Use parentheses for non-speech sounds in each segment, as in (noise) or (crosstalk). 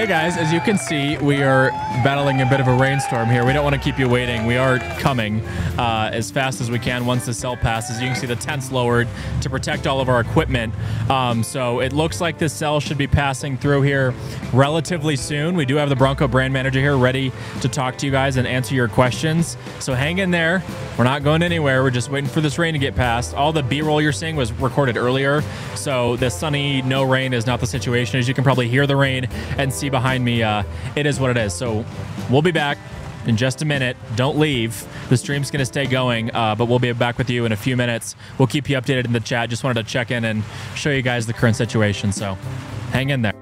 Hey guys, as you can see, we are battling a bit of a rainstorm here. We don't want to keep you waiting. We are coming uh, as fast as we can once the cell passes. You can see the tent's lowered to protect all of our equipment. Um, so it looks like this cell should be passing through here relatively soon. We do have the Bronco brand manager here ready to talk to you guys and answer your questions. So hang in there. We're not going anywhere. We're just waiting for this rain to get past. All the B-roll you're seeing was recorded earlier. So the sunny, no rain is not the situation. As you can probably hear the rain and see behind me, uh, it is what it is. So we'll be back in just a minute. Don't leave. The stream's going to stay going, uh, but we'll be back with you in a few minutes. We'll keep you updated in the chat. Just wanted to check in and show you guys the current situation. So hang in there.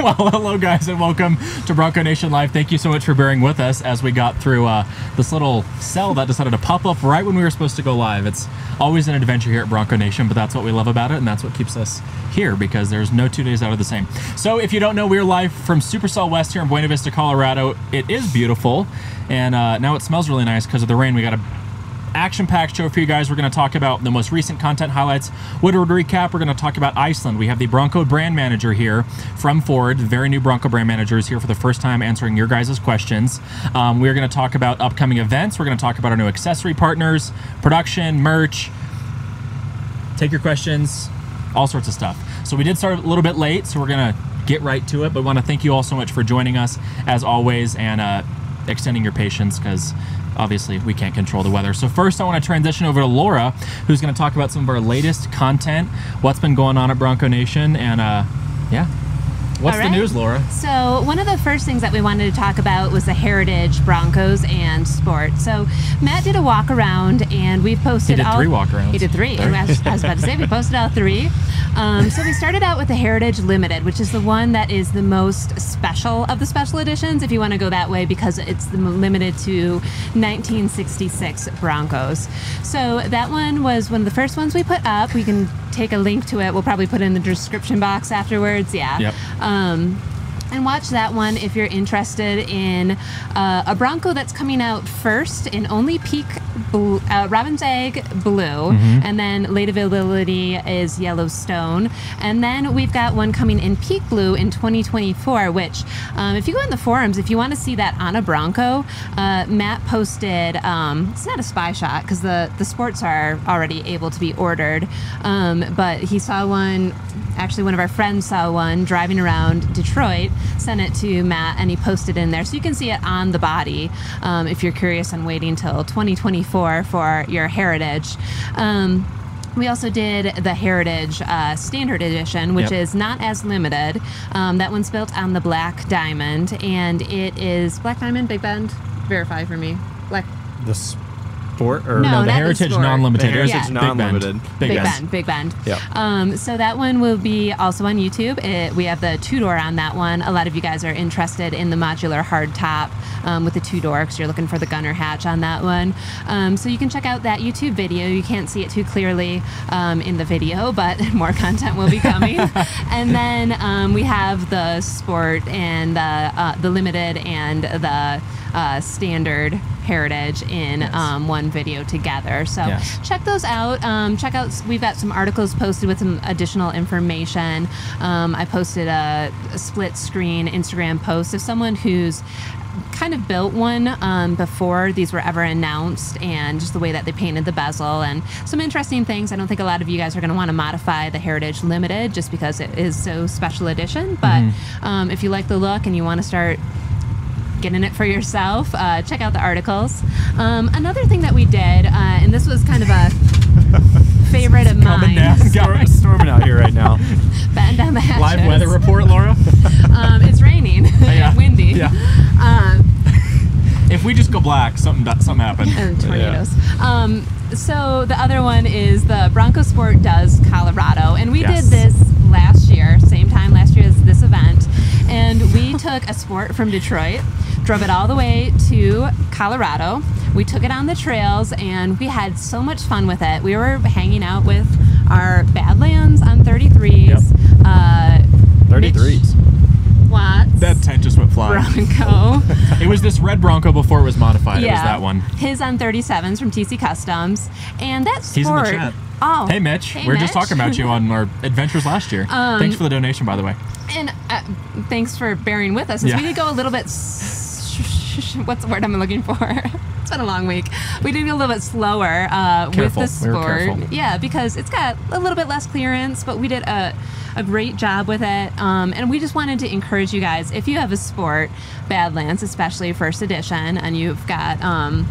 (laughs) well, hello guys, and welcome to Bronco Nation Live. Thank you so much for bearing with us as we got through uh, this little cell that decided to pop up right when we were supposed to go live. It's always an adventure here at Bronco Nation, but that's what we love about it, and that's what keeps us here because there's no two days out of the same. So, if you don't know, we're live from SuperCel West here in Buena Vista, Colorado. It is beautiful, and uh, now it smells really nice because of the rain. We got a action-packed show for you guys. We're going to talk about the most recent content highlights. Woodward recap. We're going to talk about Iceland. We have the Bronco brand manager here from Ford. The very new Bronco brand manager is here for the first time answering your guys' questions. Um, we're going to talk about upcoming events. We're going to talk about our new accessory partners, production, merch. Take your questions, all sorts of stuff. So we did start a little bit late, so we're going to get right to it. But want to thank you all so much for joining us as always and uh, extending your patience because obviously we can't control the weather. So first I want to transition over to Laura, who's going to talk about some of our latest content, what's been going on at Bronco Nation, and uh, yeah. What's right. the news, Laura? So, one of the first things that we wanted to talk about was the heritage Broncos and sport. So, Matt did a walk around, and we've posted. He did all, three walk-arounds. He did three. I was, I was about to say we (laughs) posted all three. Um, so we started out with the Heritage Limited, which is the one that is the most special of the special editions, if you want to go that way, because it's the limited to 1966 Broncos. So that one was one of the first ones we put up. We can take a link to it. We'll probably put it in the description box afterwards. Yeah. Yep. Um, um, and watch that one if you're interested in uh, a Bronco that's coming out first in only peak blue, uh, Robin's Egg Blue, and then late availability is Yellowstone. And then we've got one coming in peak blue in 2024, which, um, if you go in the forums, if you want to see that on a Bronco, uh, Matt posted, um, it's not a spy shot because the, the sports are already able to be ordered, um, but he saw one actually one of our friends saw one driving around Detroit, sent it to Matt, and he posted in there. So you can see it on the body um, if you're curious and waiting till 2024 for your heritage. Um, we also did the Heritage uh, Standard Edition, which Yep. is not as limited. Um, that one's built on the Black Diamond, and it is Black Diamond, Big Bend. Verify for me. Black The sport or No, no, not the the Heritage sport. Non-Limited. The Heritage Big Bend. Non-Limited. Big, Big Bend. Bend, Big Bend. Yep. Um, so that one will be also on YouTube. It, we have the two door on that one. A lot of you guys are interested in the modular hard top um, with the two door because you're looking for the gunner hatch on that one. Um, so you can check out that YouTube video. You can't see it too clearly um, in the video, but (laughs) more content will be coming. (laughs) and then um, we have the sport and the uh, the limited and the uh, standard heritage in Yes. um, one video together. So Yes. check those out. Um, check out. We've got some articles posted with some additional information. Um, I posted a, a split screen Instagram post of someone who's kind of built one um, before these were ever announced and just the way that they painted the bezel and some interesting things i don't think a lot of you guys are going to want to modify the heritage limited just because it is so special edition but um, if you like the look and you want to start getting it for yourself, uh, check out the articles. Um, another thing that we did, uh, and this was kind of a (laughs) favorite of Coming mine, down. (laughs) Storm, storming out here right now. (laughs) batten down the hatches. Live weather report, Laura. Um, it's raining, Yeah. windy, Yeah. um, If we just go black, something something happened. and tornadoes. Um, so the other one is the Bronco Sport Does Colorado, and we Yes. did this last year, same time last year as this event, and we (laughs) took a Sport from Detroit, drove it all the way to Colorado. We took it on the trails, and we had so much fun with it. We were hanging out with our Badlands on 33s. Uh, 33s. Watts. That tent just went flying. Bronco. (laughs) It was this red Bronco before it was modified. It was that one. His on 37s from TC Customs. And that sport. He's in the chat. Oh. Hey, Mitch. Hey, we are just talking about you on our (laughs) adventures last year. Um, Thanks for the donation, by the way. And uh, thanks for bearing with us. as Yeah. We did go a little bit. (laughs) What's the word I'm looking for? (laughs) it's been a long week. We did go a little bit slower uh, with the We sport. careful. Yeah, because it's got a little bit less clearance, but we did a, a great job with it. Um, and we just wanted to encourage you guys if you have a sport, Badlands, especially first edition, and you've got. Um,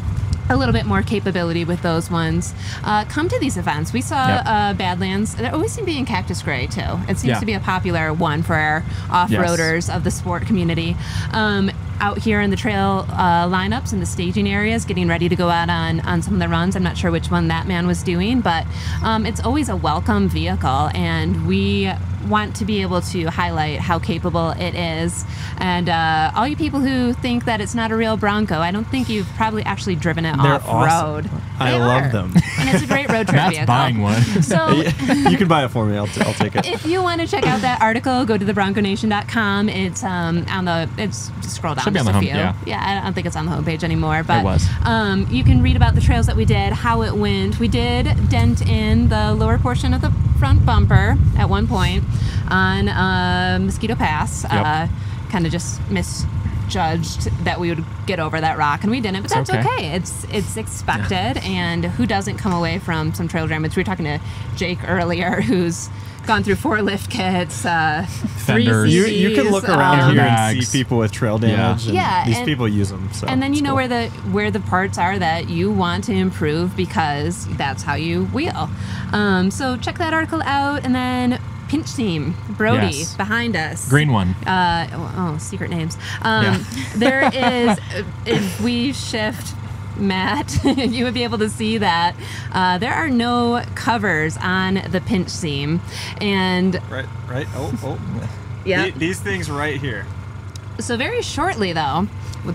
a little bit more capability with those ones. Uh, come to these events. We saw Yep. uh, Badlands. They always seem to be in Cactus Gray too. It seems Yeah. to be a popular one for our off-roaders of the sport community. Um, out here in the trail uh, lineups and the staging areas, getting ready to go out on on some of the runs. I'm not sure which one that man was doing, but um, it's always a welcome vehicle, and we want to be able to highlight how capable it is. And uh, all you people who think that it's not a real Bronco, I don't think you've probably actually driven it They're off road. awesome. I love them. and it's a great road (laughs) trip Matt's vehicle. buying one. So (laughs) you can buy it for me. I'll, t- I'll take it. if you want to check out that article, go to thebronconation.com. It's um, on the it's just scroll down Should be on the home- few. yeah. I don't think it's on the homepage anymore, but was. Um, you can read about the trails that we did, how it went. We did dent in the lower portion of the front bumper at one point on uh, Mosquito Pass. Yep. Uh, kind of just misjudged that we would get over that rock, and we didn't. But that's okay. okay. It's it's expected, and who doesn't come away from some trail damage? We were talking to Jake earlier, (laughs) who's gone through four lift kits, uh, (laughs) three Fenders. You, you can look around um, here and see people with trail damage. And Yeah, these and- people use them. So and then you know cool. where the where the parts are that you want to improve because that's how you wheel. Um, so check that article out, and then pinch seam Brody Yes. behind us. Green one. Uh, oh, oh, secret names. Um, Yeah. There (laughs) is if we shift. Matt, (laughs) you would be able to see that uh, there are no covers on the pinch seam, and Right, right. Oh, oh. (laughs) yeah, The- These things right here. So very shortly, though,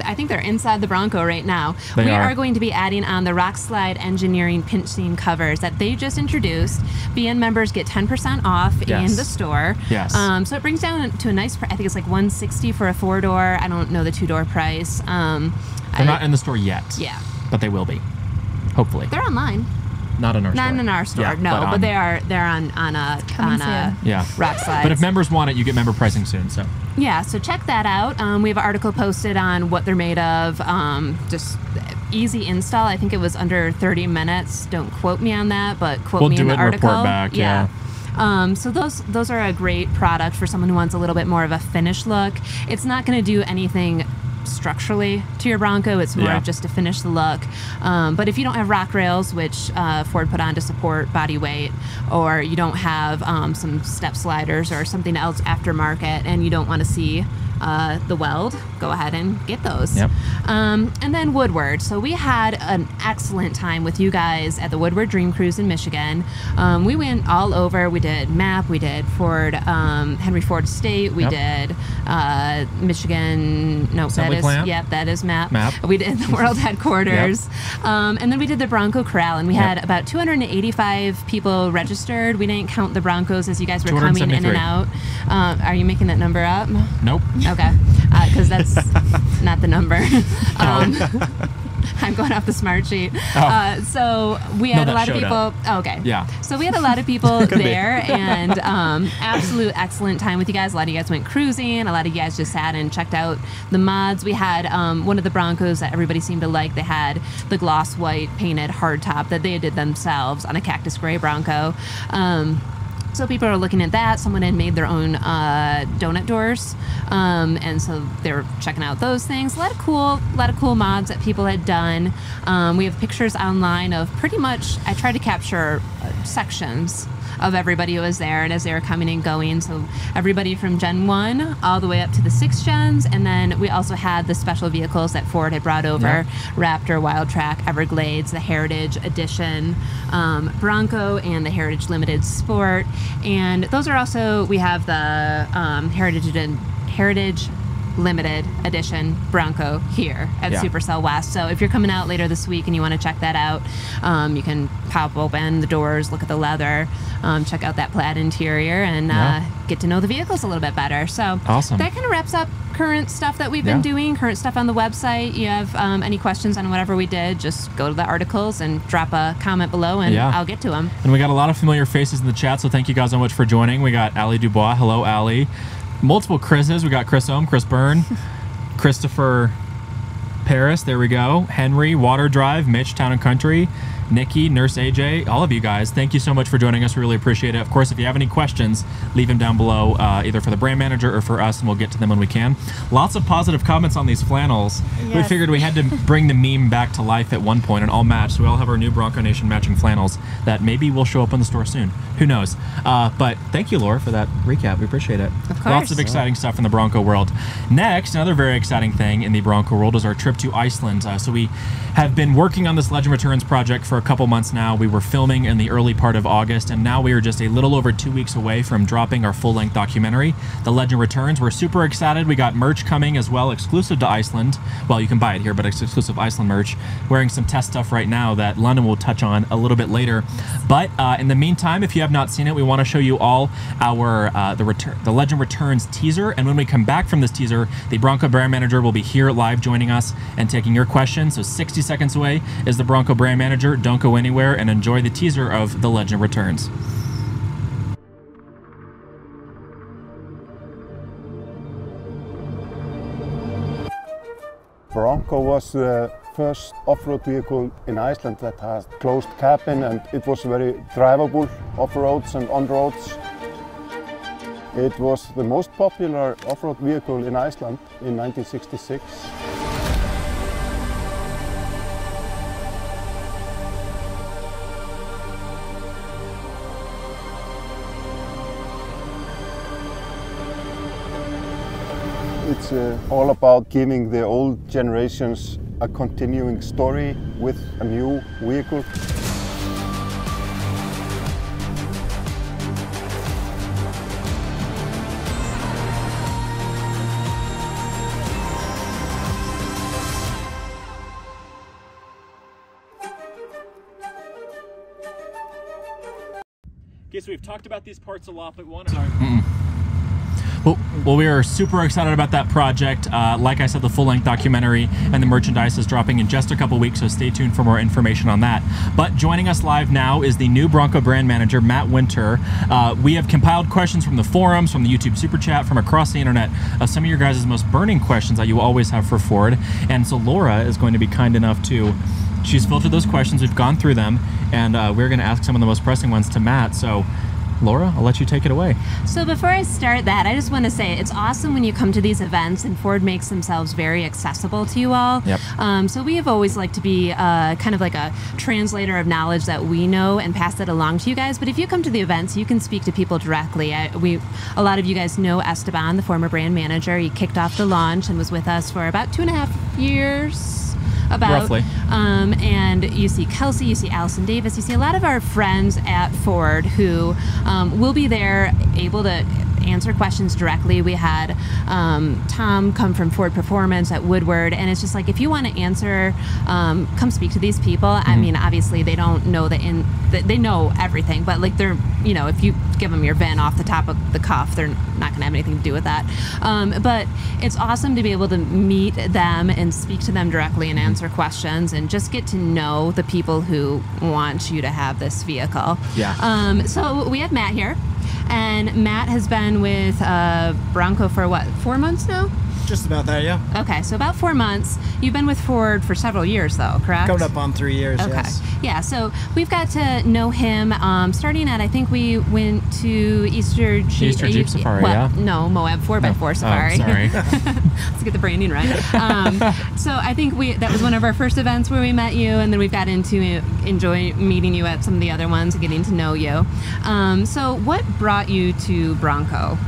I think they're inside the Bronco right now. They we are. are. going to be adding on the Rock Slide Engineering pinch seam covers that they just introduced. BN members get 10% off Yes. in the store. Yes. Um, so it brings down to a nice. Pr- I think it's like 160 for a four door. I don't know the two door price. Um, They're I- not in the store yet. Yeah, But they will be. Hopefully. they're online. not in our Not store. in our store, Yeah, no, but, on- they are. They're on on a coming on a soon. Yeah. Rock Slide. But if members want it, you get member pricing soon. So Yeah, so check that out. Um, we have an article posted on what they're made of. Um, just easy install. I think it was under 30 minutes. Don't quote me on that, but quote We'll me do in the it and report article. back, yeah. Um, so those those are a great product for someone who wants a little bit more of a finished look. It's not going to do anything structurally to your Bronco. It's more Yeah. just to finish the look. Um, but if you don't have rock rails, which uh, Ford put on to support body weight, or you don't have um, some step sliders or something else aftermarket, and you don't want to see uh, the weld, go ahead and get those. Yep. Um, and then Woodward. So we had an excellent time with you guys at the Woodward Dream Cruise in Michigan. Um, we went all over. We did MAP. We did Ford, um, Henry Ford State. We Yep. did uh, Michigan. No, Assembly that is plant? yep, that is MAP. MAP. (laughs) We did the World Headquarters, (laughs) um, and then we did the Bronco Corral, and we Yep. had about 285 people registered. We didn't count the Broncos as you guys were coming in and out. Uh, are you making that number up? nope. Okay, because that's (laughs) not the number. (laughs) Um, (laughs) I'm going off the smart sheet. Uh, so we Oh. No, had a lot of people. oh, okay. Yeah. So we had a lot of people there, and um, absolute excellent time with you guys. A lot of you guys went cruising. A lot of you guys just sat and checked out the mods. We had um, one of the Broncos that everybody seemed to like. They had the gloss white painted hardtop that they did themselves on a cactus gray Bronco. Um, so people are looking at that. Someone had made their own uh, donut doors, um, and so they're checking out those things. A lot of cool, a lot of cool mods that people had done. Um, we have pictures online of pretty much. I tried to capture uh, sections of everybody who was there and as they were coming and going. So everybody from Gen One all the way up to the six gens, and then we also had the special vehicles that Ford had brought over: Yeah. Raptor, Wildtrak, Everglades, the Heritage Edition, um, Bronco, and the Heritage Limited Sport. And those are also we have the um, Heritage Heritage Limited Edition Bronco here at Yeah. SuperCel West. So if you're coming out later this week and you want to check that out, um, you can pop open the doors, look at the leather, um, check out that plaid interior, and Yeah. uh, get to know the vehicles a little bit better. So Awesome. that kind of wraps up current stuff that we've Yeah. been doing, current stuff on the website. You have um, any questions on whatever we did, just go to the articles and drop a comment below, and Yeah. I'll get to them. And we got a lot of familiar faces in the chat, so thank you guys so much for joining. We got Ali Dubois. Hello, Ali. Multiple Chris's. We got Chris Ohm, Chris Byrne, (laughs) Christopher Paris. There we go. Henry, Water Drive, Mitch, Town and Country, Nikki, Nurse AJ, all of you guys. Thank you so much for joining us. We really appreciate it. Of course, if you have any questions, leave them down below, uh, either for the brand manager or for us, and we'll get to them when we can. Lots of positive comments on these flannels. We figured we had to bring the meme back to life at one point and all match. So we all have our new Bronco Nation matching flannels that maybe will show up in the store soon. Who knows? Uh, but thank you, Laura, for that recap. We appreciate it. Of Lots of exciting stuff in the Bronco world. Next, another very exciting thing in the Bronco world is our trip to Iceland. Uh, so we have been working on this Legend Returns project for for a couple months now. We were filming in the early part of August, and now we are just a little over two weeks away from dropping our full length documentary, The Legend Returns. We're super excited. We got merch coming as well, exclusive to Iceland. Well, you can buy it here, but it's exclusive Iceland merch. Wearing some test stuff right now that London will touch on a little bit later. But uh, in the meantime, if you have not seen it, we want to show you all our uh, the return, the Legend Returns teaser. And when we come back from this teaser, the Bronco brand manager will be here live joining us and taking your questions. So 60 seconds away is the Bronco brand manager. Don't go anywhere and enjoy the teaser of The Legend Returns. Bronco was the first off-road vehicle in Iceland that has closed cabin and it was very drivable off-roads and on-roads. It was the most popular off-road vehicle in Iceland in 1966. It's uh, all about giving the old generations a continuing story with a new vehicle. Okay, so we've talked about these parts a lot, but one. Sorry. Well, well, we are super excited about that project. Uh, like I said, the full length documentary and the merchandise is dropping in just a couple weeks, so stay tuned for more information on that. But joining us live now is the new Bronco brand manager, Matt Winter. Uh, we have compiled questions from the forums, from the YouTube super chat, from across the internet of some of your guys' most burning questions that you always have for Ford. And so Laura is going to be kind enough to. She's filtered those questions, we've gone through them, and uh, we're going to ask some of the most pressing ones to Matt. So Laura, I'll let you take it away. So before I start that, I just want to say it's awesome when you come to these events and Ford makes themselves very accessible to you all. Yep. Um, so we have always liked to be uh, kind of like a translator of knowledge that we know and pass that along to you guys. But if you come to the events, you can speak to people directly. I, we, a lot of you guys know Esteban, the former brand manager. He kicked off the launch and was with us for about two and a half years about. Roughly. Um, and you see Kelsey, you see Allison Davis, you see a lot of our friends at Ford who um, will be there able to answer questions directly. We had um, Tom come from Ford Performance at Woodward, and it's just like if you want to answer, um, come speak to these people. I Mhm. mean, obviously they don't know the in, they know everything, but like they're you know if you give them your VIN off the top of the cuff, they're not going to have anything to do with that. Um, but it's awesome to be able to meet them and speak to them directly and answer questions and just get to know the people who want you to have this vehicle. Yeah. Um, so we have Matt here, and Matt has been with uh, Bronco for what, four months now? Just about that, yeah. Okay, so about four months. You've been with Ford for several years, though, correct? Coming up on three years, Okay. yes. Yeah, so we've got to know him um, starting at, I think we went to Easter Jeep. Easter Jeep Safari, well, yeah? No, Moab 4x4 Safari. Oh, Safari. sorry. (laughs) (laughs) Let's get the branding right. Um, so I think we that was one of our first events where we met you, and then we've got into enjoy meeting you at some of the other ones and getting to know you. Um, so what brought you to Bronco?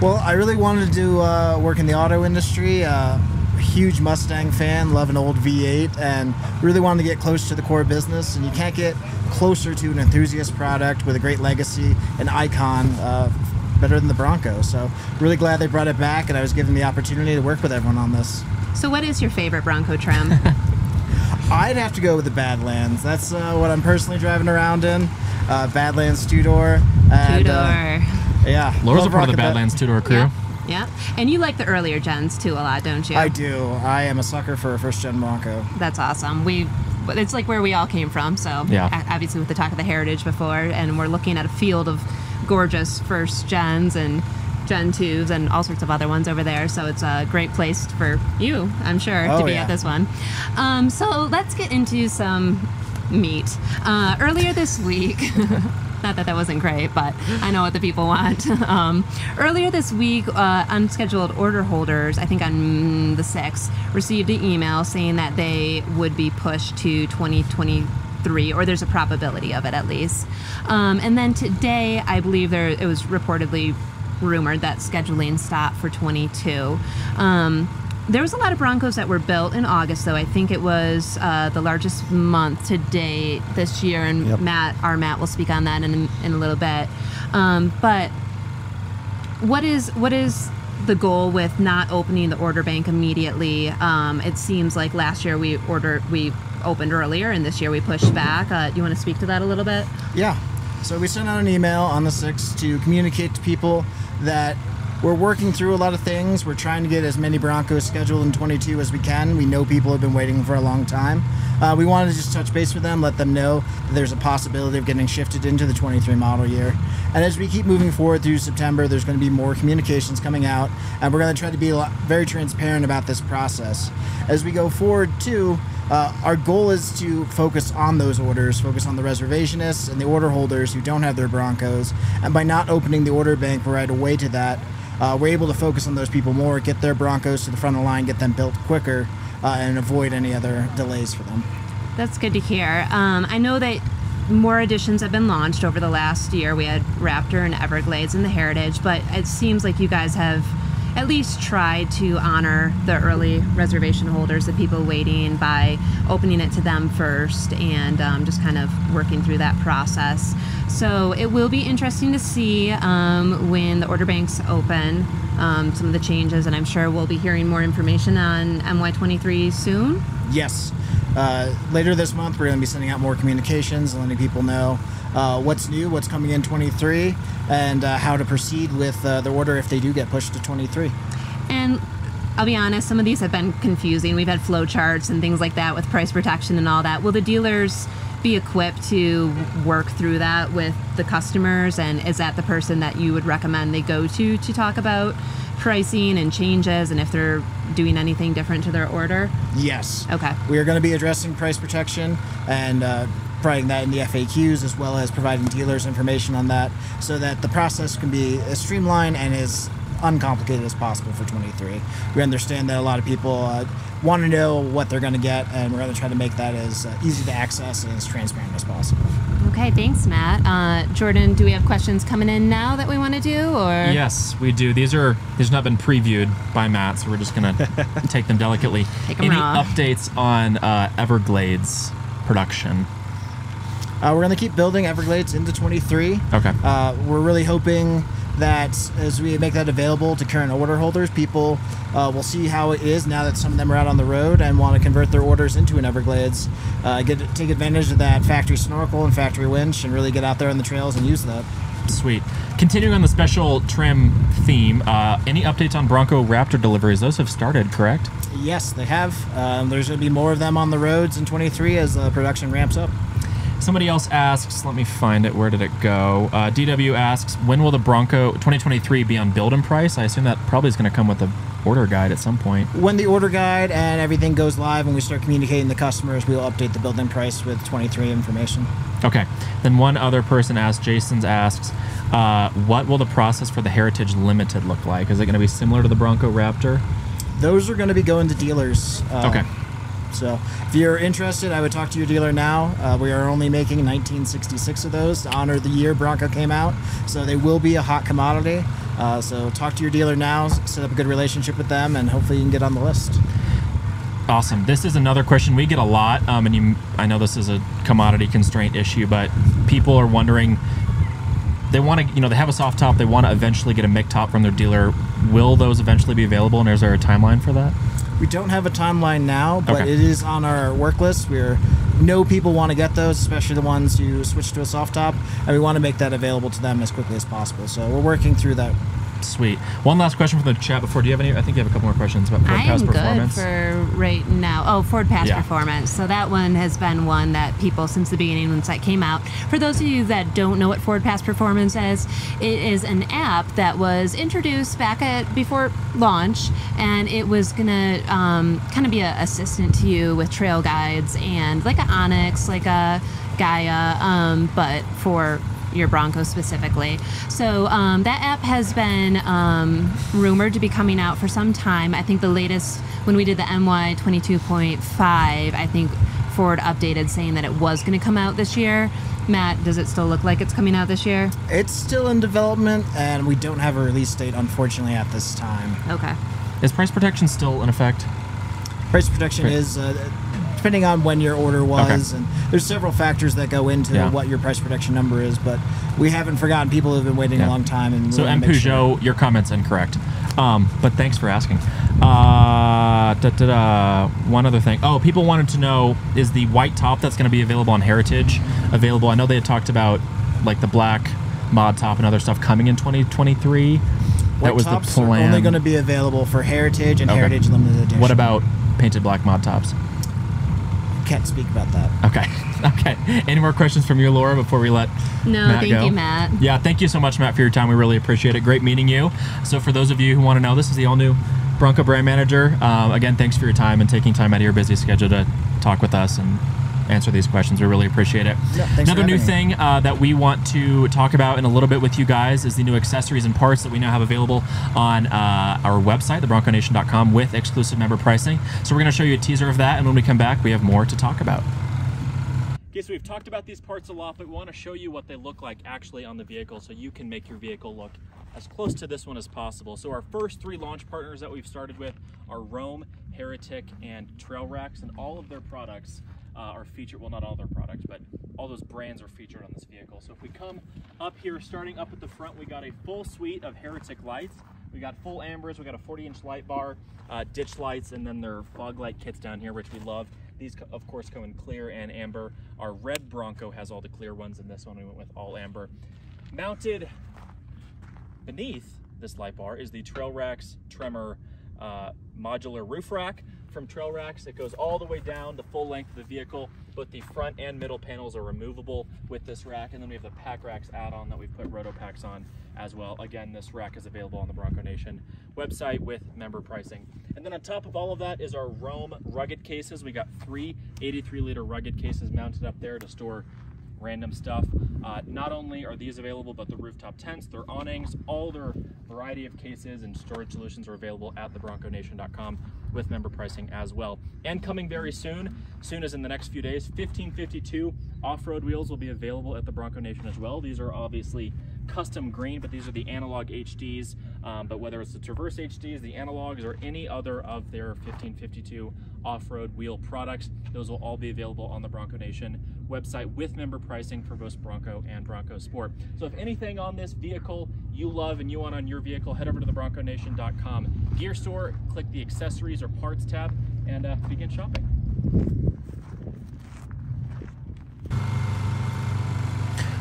Well, I really wanted to do uh, work in the auto industry. Uh, huge Mustang fan, love an old V8, and really wanted to get close to the core business. And you can't get closer to an enthusiast product with a great legacy, an icon, uh, better than the Bronco. So really glad they brought it back, and I was given the opportunity to work with everyone on this. So what is your favorite Bronco trim? (laughs) (laughs) I'd have to go with the Badlands. That's uh, what I'm personally driving around in. Uh, Badlands two door. Two uh, door. Yeah. Laura's a part of the rocking that. Badlands two-door crew. Yeah. Yeah. And you like the earlier gens too a lot, don't you? I do. I am a sucker for a first gen Bronco. That's awesome. We, it's like where we all came from. So Yeah. obviously with the talk of the heritage before, and we're looking at a field of gorgeous first gens and Gen 2s and all sorts of other ones over there. So it's a great place for you, I'm sure, to Oh, be yeah. at this one. Um, so let's get into some meat. Uh, earlier this week. (laughs) Not that that wasn't great, but I know what the people want. (laughs) Um, earlier this week, uh, unscheduled order holders, I think on the 6th, received an email saying that they would be pushed to 2023, or there's a probability of it at least. Um, and then today, I believe there it was reportedly rumored that scheduling stopped for 22. Um, there was a lot of Broncos that were built in August, though. I think it was uh, the largest month to date this year, and Yep. Matt, our Matt, will speak on that in, in a little bit. Um, but what is what is the goal with not opening the order bank immediately? Um, it seems like last year we ordered we opened earlier, and this year we pushed back. Uh, do you want to speak to that a little bit? Yeah. So we sent out an email on the 6th to communicate to people that we're working through a lot of things. We're trying to get as many Broncos scheduled in 22 as we can. We know people have been waiting for a long time. Uh, we wanted to just touch base with them, let them know that there's a possibility of getting shifted into the 23 model year. And as we keep moving forward through September, there's going to be more communications coming out, and we're going to try to be lot, very transparent about this process. As we go forward, too, uh, our goal is to focus on those orders, focus on the reservationists and the order holders who don't have their Broncos. And by not opening the order bank right away to that, uh, we're able to focus on those people more, get their Broncos to the front of the line, get them built quicker, uh, and avoid any other delays for them. That's good to hear. Um, I know that more editions have been launched over the last year. We had Raptor and Everglades and the Heritage, but it seems like you guys have at least tried to honor the early reservation holders, the people waiting, by opening it to them first and um, just kind of working through that process. So it will be interesting to see um, when the order banks open. Um, some of the changes, and I'm sure we'll be hearing more information on MY23 soon. Yes. Uh, later this month, we're going to be sending out more communications and letting people know uh, what's new, what's coming in 23, and uh, how to proceed with uh, the order if they do get pushed to 23. And I'll be honest, some of these have been confusing. We've had flow charts and things like that with price protection and all that. Will the dealers be equipped to work through that with the customers? And is that the person that you would recommend they go to to talk about pricing and changes and if they're doing anything different to their order? Yes. Okay. We are going to be addressing price protection and uh, providing that in the FAQs as well as providing dealers information on that so that the process can be as streamlined and as uncomplicated as possible for 23. We understand that a lot of people uh, want to know what they're going to get and we're going to try to make that as uh, easy to access and as transparent as possible. Okay, thanks, Matt. Uh, Jordan, do we have questions coming in now that we want to do, or Yes, we do. These are these have not been previewed by Matt, so we're just gonna (laughs) take them delicately. Take 'em Any raw. updates on uh, Everglades production? Uh, we're going to keep building Everglades into 23. Okay. Uh, we're really hoping that as we make that available to current order holders, people uh, will see how it is now that some of them are out on the road and want to convert their orders into an Everglades. Uh, get take advantage of that factory snorkel and factory winch, and really get out there on the trails and use that. Sweet. Continuing on the special trim theme, uh, any updates on Bronco Raptor deliveries? Those have started, correct? Yes, they have. Um, there's going to be more of them on the roads in 23 as the production ramps up. Somebody else asks, let me find it. Where did it go? Uh, DW asks, when will the Bronco 2023 be on build and price? I assume that probably is going to come with the order guide at some point. When the order guide and everything goes live and we start communicating to customers, we'll update the building price with 23 information. Okay. Then one other person asked, Jason's asks, uh, what will the process for the Heritage Limited look like? Is it going to be similar to the Bronco Raptor? Those are going to be going to dealers. Uh, Okay. So if you're interested, I would talk to your dealer now. Uh, we are only making 1966 of those to honor the year Bronco came out. So they will be a hot commodity. Uh, so talk to your dealer now, set up a good relationship with them, and hopefully you can get on the list. Awesome. This is another question we get a lot, um, and you, I know this is a commodity constraint issue, but people are wondering. They want to, you know, they have a soft top. They want to eventually get a MIC top from their dealer. Will those eventually be available? And is there a timeline for that? We don't have a timeline now, but Okay. it is on our work list. We're know people want to get those, especially the ones who switch to a soft top, and we want to make that available to them as quickly as possible. So we're working through that. Sweet. One last question from the chat before. Do you have any? I think you have a couple more questions about Ford I Pass am good performance. for right now. Oh, Ford Pass Yeah. Performance. So that one has been one that people since the beginning once that came out. For those of you that don't know what Ford Pass Performance is, it is an app that was introduced back at before launch, and it was gonna um, kind of be an assistant to you with trail guides and like a onX, like a Gaia, um, but for your Bronco specifically. So um, that app has been um, rumored to be coming out for some time. I think the latest when we did the MY 22.5, I think Ford updated saying that it was going to come out this year. Matt, does it still look like it's coming out this year? It's still in development, and we don't have a release date, unfortunately, at this time. Okay. Is price protection still in effect? Price protection Okay. is uh, depending on when your order was, and there's several factors that go into Yeah. what your price protection number is. But we haven't forgotten people who've been waiting Yeah. a long time. And So M Peugeot, sure- your comment's incorrect. Um, but thanks for asking. Uh, da, da, da. One other thing. Oh, people wanted to know is the white top that's going to be available on Heritage available? I know they had talked about like the black mod top and other stuff coming in 2023. White that was the tops are plan. only going to be available for Heritage and Okay. Heritage Limited Edition. what about painted black mod tops? Can't speak about that. Okay. (laughs) Okay. Any more questions from you, Laura, before we let No, Matt thank go? you, Matt. Yeah, thank you so much, Matt, for your time. We really appreciate it. Great meeting you. So, for those of you who want to know, this is the all new Bronco brand manager. Um, again, thanks for your time and taking time out of your busy schedule to talk with us and answer these questions. We really appreciate it. Yeah, thanks Another for new thing uh, that we want to talk about in a little bit with you guys is the new accessories and parts that we now have available on uh, our website, thebronconation.com, with exclusive member pricing. So, we're going to show you a teaser of that, and when we come back, we have more to talk about. Okay, so we've talked about these parts a lot, but we want to show you what they look like actually on the vehicle so you can make your vehicle look as close to this one as possible. So our first three launch partners that we've started with are Roam, Heretic, and Trail Racks, and all of their products uh, are featured, well not all their products, but all those brands are featured on this vehicle. So if we come up here, starting up at the front, we got a full suite of Heretic lights. We got full ambers, we got a 40 inch light bar, uh, ditch lights, and then their fog light kits down here, which we love. These, of course, come in clear and amber. Our red Bronco has all the clear ones, and this one we went with all amber. Mounted beneath this light bar is the Trail Racks Tremor uh, modular roof rack from Trail Racks. It goes all the way down the full length of the vehicle. Both the front and middle panels are removable with this rack. And then we have the Pack Racks add-on that we've put Rotopax on as well. Again, this rack is available on the Bronco Nation website with member pricing. And then on top of all of that is our Roam rugged cases. We got three 83 liter rugged cases mounted up there to store random stuff. Uh, not only are these available, but the rooftop tents, their awnings, all their variety of cases and storage solutions are available at thebronconation.com with member pricing as well. And coming very soon, soon as in the next few days, 1552 off-road wheels will be available at the Bronco Nation as well. These are obviously custom green, but these are the analog HDs. Um, but whether it's the Traverse HDs, the analogs, or any other of their 1552 off-road wheel products, those will all be available on the Bronco Nation website with member pricing for both Bronco and Bronco Sport. So if anything on this vehicle you love and you want on your vehicle, head over to the thebronconation.com gear store, click the accessories or parts tab, and uh, begin shopping.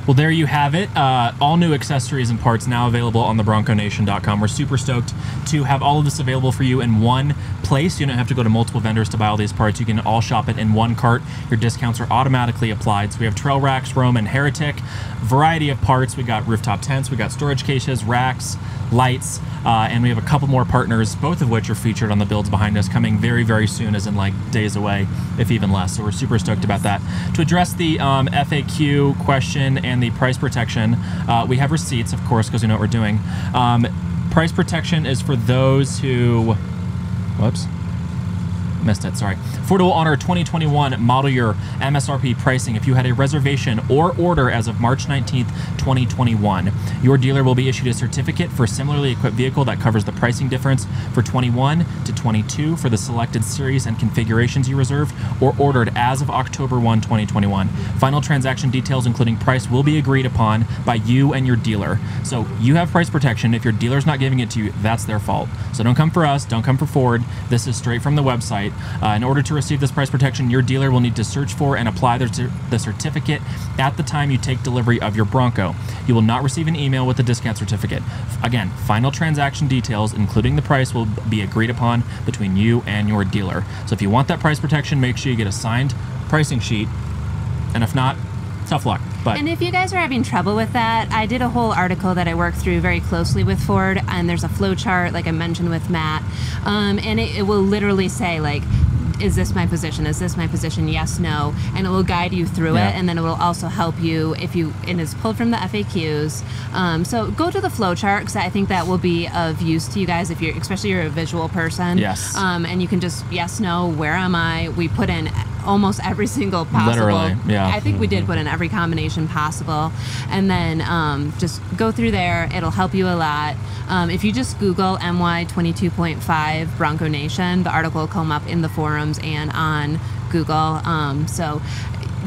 Well, there you have it. Uh, all new accessories and parts now available on thebronconation.com. We're super stoked to have all of this available for you in one place. You don't have to go to multiple vendors to buy all these parts. You can all shop it in one cart. Your discounts are automatically applied. So we have Trail Racks, Roam, and Heretic. Variety of parts. We got rooftop tents, we got storage cases, racks, lights, uh, and we have a couple more partners, both of which are featured on the builds behind us, coming very, very soon, as in like days away, if even less. So we're super stoked about that. To address the um, FAQ question and the price protection, uh, we have receipts, of course, because we know what we're doing. Um, price protection is for those who, whoops, missed it, sorry. Ford will honor 2021 model year MSRP pricing if you had a reservation or order as of March 19th, 2021. Your dealer will be issued a certificate for a similarly equipped vehicle that covers the pricing difference for 21 to 22 for the selected series and configurations you reserved or ordered as of October 1, 2021. Final transaction details, including price, will be agreed upon by you and your dealer. So you have price protection. If your dealer's not giving it to you, that's their fault. So don't come for us, don't come for Ford. This is straight from the website. Uh, in order to receive this price protection, your dealer will need to search for and apply the, the certificate at the time you take delivery of your Bronco. You will not receive an email with the discount certificate. Again, final transaction details, including the price, will be agreed upon between you and your dealer. So if you want that price protection, make sure you get a signed pricing sheet. And if not, tough luck. But And if you guys are having trouble with that, I did a whole article that I worked through very closely with Ford, and there's a flow chart, like I mentioned with Matt, um, and it, it will literally say like. Is this my position? Is this my position? Yes, no, and it will guide you through Yeah. it, and then it will also help you if you. And it's pulled from the FAQs. Um, so go to the flow chart because I think that will be of use to you guys if you're, especially you're a visual person. Yes. Um, and you can just yes, no, where am I? We put in almost every (laughs) single possible. Literally, yeah. I think we did put in every combination possible, and then um, just go through there. It'll help you a lot. Um, if you just Google MY 22.5 Bronco Nation, the article will come up in the forums and on Google. Um, so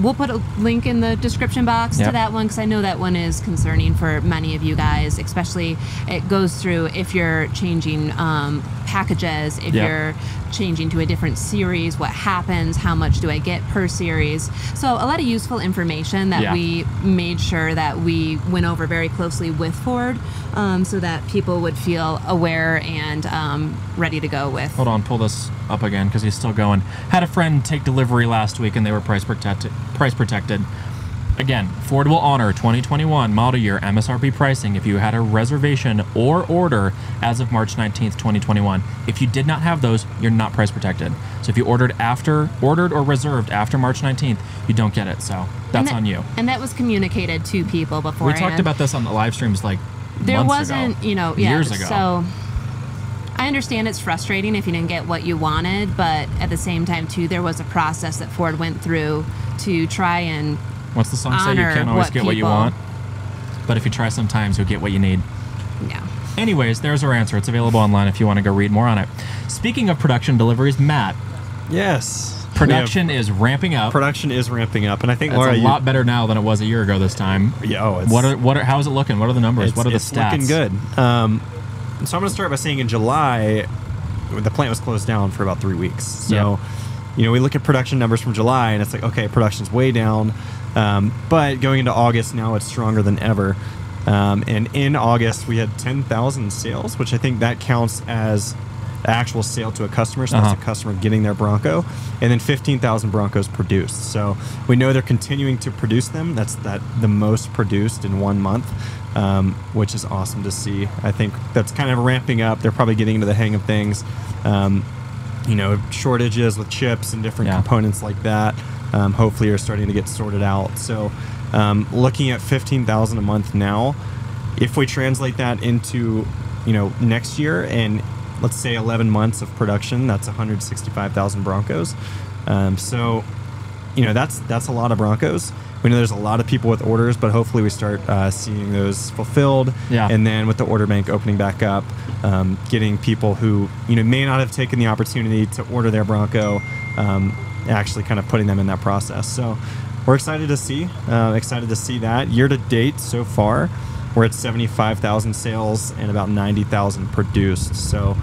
we'll put a link in the description box Yep. to that one because I know that one is concerning for many of you guys, especially it goes through if you're changing um, packages, if Yep. you're changing to a different series, what happens, how much do I get per series. So a lot of useful information that Yeah. we made sure that we went over very closely with Ford um, so that people would feel aware and um, ready to go with. Hold on, pull this up again because he's still going. Had a friend take delivery last week and they were price protected. Price protected. Again, Ford will honor 2021 model year MSRP pricing if you had a reservation or order as of March 19th, 2021. If you did not have those, you're not price protected. So if you ordered after, ordered or reserved after March 19th, you don't get it. So that's that- on you. And that was communicated to people before. We talked about this on the live streams like there wasn't you know yeah, years ago. so i understand it's frustrating if you didn't get what you wanted but at the same time too there was a process that ford went through to try and What's the song say? You can't always what get what you people- want, but if you try sometimes, you'll get what you need. yeah Anyways, there's our answer. It's available online if you want to go read more on it. Speaking of production deliveries, Matt, Yes. production is ramping up. Production is ramping up, and I think It's Laura, a you- lot better now than it was a year ago this time. Yeah, oh, it's, What are what are how is it looking? What are the numbers? it's, what are the it's stats? looking good. Um, so I'm going to start by saying in July, the plant was closed down for about three weeks. So, Yeah. you know, we look at production numbers from July, and it's like, okay, production's way down. Um, but going into August now, it's stronger than ever. Um, and in August, we had 10,000 sales, which I think that counts as actual sale to a customer. So Uh-huh. that's a customer getting their Bronco, and then 15,000 Broncos produced. So we know they're continuing to produce them. That's that the most produced in one month, um, which is awesome to see. I think that's kind of ramping up. They're probably getting into the hang of things. Um, you know, shortages with chips and different Yeah. components like that. Um, hopefully, are starting to get sorted out. So, um, looking at 15,000 a month now, if we translate that into, you know, next year and let's say 11 months of production, that's 165,000 Broncos. Um, so, you know, that's that's a lot of Broncos. We know there's a lot of people with orders, but hopefully we start uh, seeing those fulfilled. Yeah. And then with the order bank opening back up, um, getting people who you know may not have taken the opportunity to order their Bronco, um, actually kind of putting them in that process. So we're excited to see. Uh, excited to see that year to date so far, we're at 75,000 sales and about 90,000 produced. So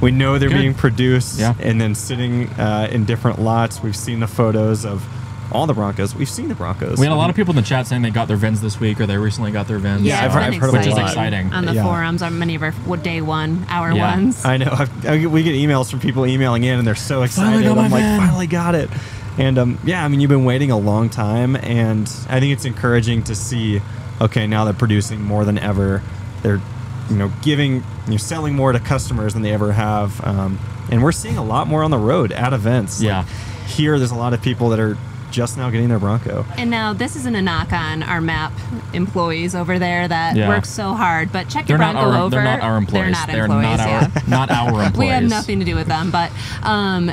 we know they're Good. being produced Yeah. and then sitting uh, in different lots. We've seen the photos of all the Broncos. We've seen the Broncos. We had a lot of people in the chat saying they got their VINs this week or they recently got their VINs. yeah, I've it's heard- been I've heard of Which is exciting. on the Yeah. forums on many of our day one hour Yeah. ones I know. I've, I, we get emails from people emailing in, and they're so excited. got my I'm like, van. finally got it. And um, yeah, I mean, you've been waiting a long time, and I think it's encouraging to see. Okay, now they're producing more than ever. They're, you know, giving, you're selling more to customers than they ever have, um, and we're seeing a lot more on the road at events. Like, Yeah. here, there's a lot of people that are just now getting their Bronco. And now this isn't a knock on our map employees over there that Yeah. work so hard, but check They're your Bronco our over. they're not our employees. They're not They're employees. not our yeah. not our employees. (laughs) we have nothing to do with them, but um,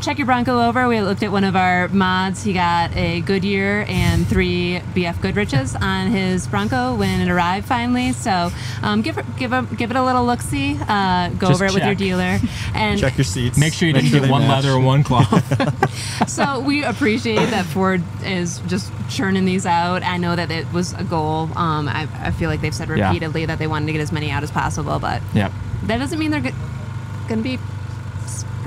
check your Bronco over. We looked at one of our mods. He got a Goodyear and three BF Goodriches on his Bronco when it arrived finally. So um, give it give it give it a little look see. Uh, go Just over it with your dealer and Check your seats. Make sure you didn't sure get one match. leather or one cloth. (laughs) so we appreciate that Ford is just churning these out. I know that it was a goal. Um, I, I feel like they've said Yeah. repeatedly that they wanted to get as many out as possible, but yep. that doesn't mean they're go- going to be s-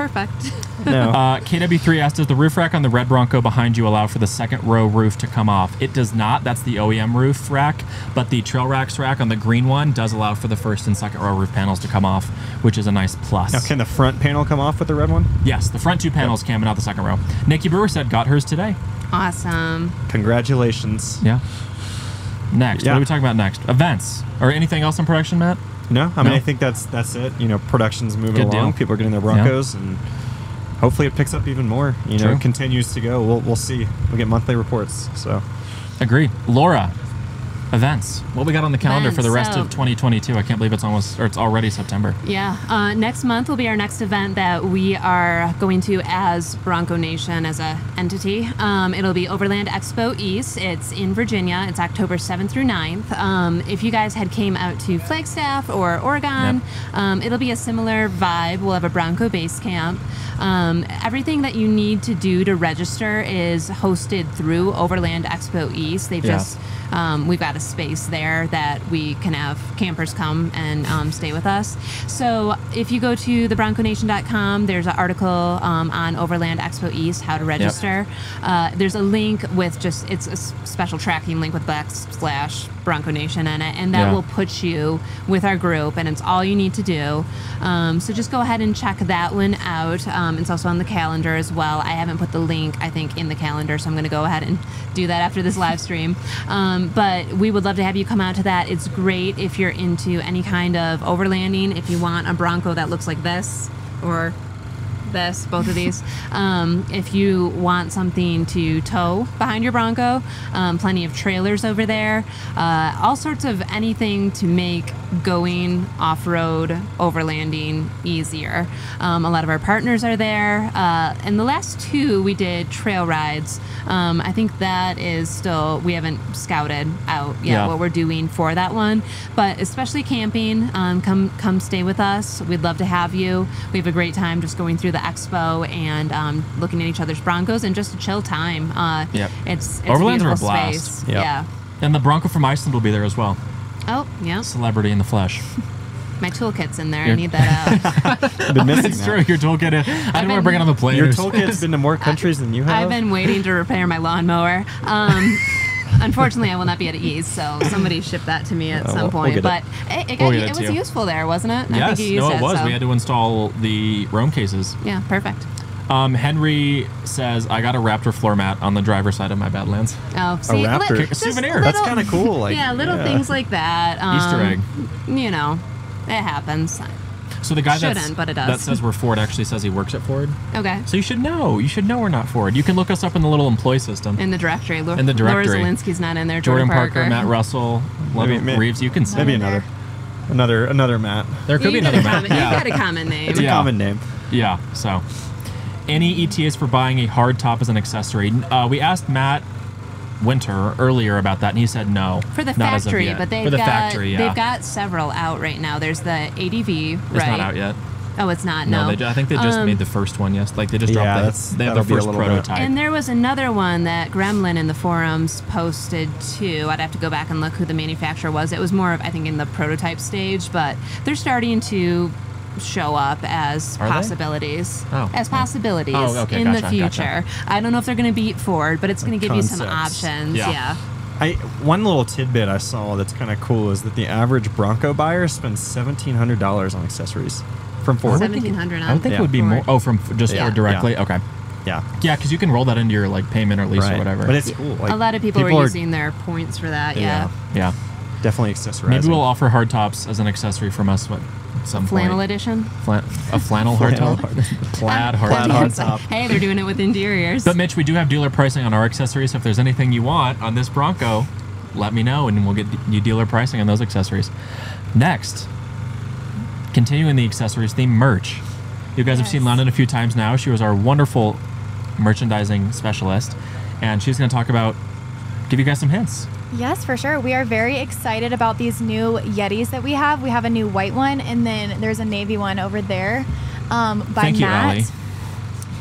perfect. (laughs) No. Uh, KW3 asked, does the roof rack on the red Bronco behind you allow for the second row roof to come off? It does not. That's the OEM roof rack, but the Trail Racks rack on the green one does allow for the first and second row roof panels to come off, which is a nice plus. now, can the front panel come off with the red one? Yes, the front two panels can, but not the second row. Nikki Brewer said got hers today. awesome. Congratulations. Yeah. Next, Yeah. what are we talking about next? Events or anything else in production, Matt? No, I mean No? I think that's that's it. You know, production's moving Good along. deal. People are getting their Broncos, and hopefully it picks up even more. You know, True. continues to go. We'll we'll see. We get monthly reports. So Agree. Laura, Events. What we got on the calendar for the rest Events, of 2022? I can't believe it's almost or it's already September. Yeah. Uh, next month will be our next event that we are going to as Bronco Nation as a entity. Um, it'll be Overland Expo East. It's in Virginia. It's October 7th through 9th. Um, if you guys had came out to Flagstaff or Oregon, Yep. um, it'll be a similar vibe. We'll have a Bronco base camp. Um, everything that you need to do to register is hosted through Overland Expo East. They've Yeah. just um, we've got a space there that we can have campers come and um, stay with us. So if you go to thebronconation.com, there's an article um, on Overland Expo East, how to register. Uh, there's a link with just, it's a special tracking link with backslash Bronco Nation in it, and that Yeah. will put you with our group, and it's all you need to do. Um, so just go ahead and check that one out. Um, it's also on the calendar as well. I haven't put the link, I think, in the calendar, so I'm going to go ahead and do that after this live stream. Um, but we would love to have you come out to that. It's great if you're into any kind of overlanding. If you want a Bronco that looks like this, or this, both of these. Um, if you want something to tow behind your Bronco, um, plenty of trailers over there. Uh, all sorts of anything to make going off road, overlanding easier. Um, a lot of our partners are there. Uh, and the last two we did trail rides. Um, I think that is still, we haven't scouted out yet Yeah. what we're doing for that one. But especially camping, um, come come stay with us. We'd love to have you. We have a great time just going through the expo and um, looking at each other's Broncos and just a chill time. Uh, Yep. It's, it's Overlands are a blast. Space. Yep. Yeah. And the Bronco from Iceland will be there as well. Oh, yeah. Celebrity in the flesh. (laughs) My toolkit's in there. I You're- need that out. (laughs) I've been missing It's that. true. Your toolkit. I didn't want to bring it on the plane. Your It was- toolkit's been to more (laughs) countries than you have. I've been waiting to repair my lawnmower. Um, unfortunately, I will not be at ease, so somebody shipped that to me at Oh, some we'll- we'll point. but it, it, We'll get it it was you. useful there, wasn't it? I Yes, think you used no, it was. so- We had to install the Roam cases. Yeah, perfect. Um, Henry says, I got a Raptor floor mat on the driver's side of my Badlands. Oh, see, Raptor. li- A just souvenir. little- That's kinda cool, like, yeah, little yeah. things like that. Um, Easter egg. You know, it happens. So the guy that's, Shouldn't, but it does. that says we're Ford actually says he works at Ford. Okay. So you should know. You should know we're not Ford. You can look us up in the little employee system. In the directory. Lo- In the directory. Laura Zelinsky's not in there. Jordan Jordan, Parker, Matt Russell, Maybe- Logan may- Reeves. You can say. Maybe in another, another, another Matt. There could You be another Matt. common, Yeah. You got a common name. It's a Yeah. common name. Yeah. So, any ETAs for buying a hard top as an accessory? Uh, we asked Matt Winter earlier about that, and he said no. For the not as of factory, yet. but they've for the got factory, yeah. they've got several out right now. There's the ADV, It's right? It's not out yet. Oh, it's not. No, No, they, I think they just Um, made the first one. Yes, like they just dropped. Yeah, the, they have the that'll be a first little bit- prototype. And there was another one that Gremlin in the forums posted too. I'd have to go back and look who the manufacturer was. It was more of I think in the prototype stage, but they're starting to show up as Are possibilities. Oh, oh. as oh. possibilities Oh, okay, in the gotcha, gotcha. future. I don't know if they're going to beat Ford, but it's going to give you some options. Yeah. Yeah. I one little tidbit I saw that's kind of cool is that the average Bronco buyer spends seventeen hundred dollars on accessories from Ford. Seventeen hundred. I would think Yeah. it would be more. Oh, from just Yeah. or directly. Okay. Yeah, Yeah, because you can roll that into your like payment or lease right. or whatever. But it's cool. Like, a lot of people, are using their points for that. Yeah. yeah. Definitely accessorizing. Maybe we'll offer hard tops as an accessory from us. What? At some Flannel point. edition. Flan- a flannel hard Flannel top. hard- (laughs) Plaid hard Plaid top. hard top. Hey, they're doing it with interiors. But Mitch, we do have dealer pricing on our accessories. So if there's anything you want on this Bronco, let me know, and we'll get you dealer pricing on those accessories. Next, continuing the accessories theme, merch. You guys have seen Yes. London a few times now. She was our wonderful merchandising specialist, and she's going to talk about, give you guys some hints. Yes, for sure. We are very excited about these new Yetis that we have. We have a new white one, and then there's a navy one over there um, by Thank you, Matt.